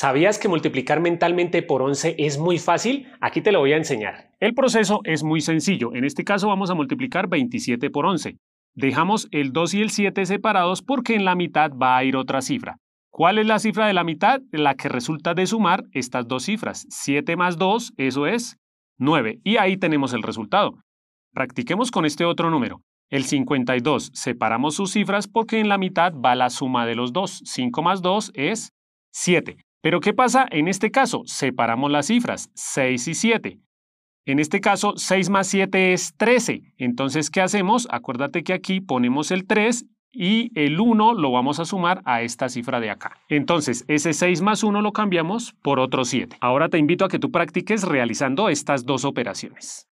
¿Sabías que multiplicar mentalmente por 11 es muy fácil? Aquí te lo voy a enseñar. El proceso es muy sencillo. En este caso vamos a multiplicar 27 por 11. Dejamos el 2 y el 7 separados porque en la mitad va a ir otra cifra. ¿Cuál es la cifra de la mitad? La que resulta de sumar estas dos cifras. 7 más 2, eso es 9. Y ahí tenemos el resultado. Practiquemos con este otro número. El 52, separamos sus cifras porque en la mitad va la suma de los dos. 5 más 2 es 7. Pero ¿qué pasa en este caso? Separamos las cifras, 6 y 7. En este caso, 6 más 7 es 13. Entonces, ¿qué hacemos? Acuérdate que aquí ponemos el 3 y el 1 lo vamos a sumar a esta cifra de acá. Entonces, ese 6 más 1 lo cambiamos por otro 7. Ahora te invito a que tú practiques realizando estas dos operaciones.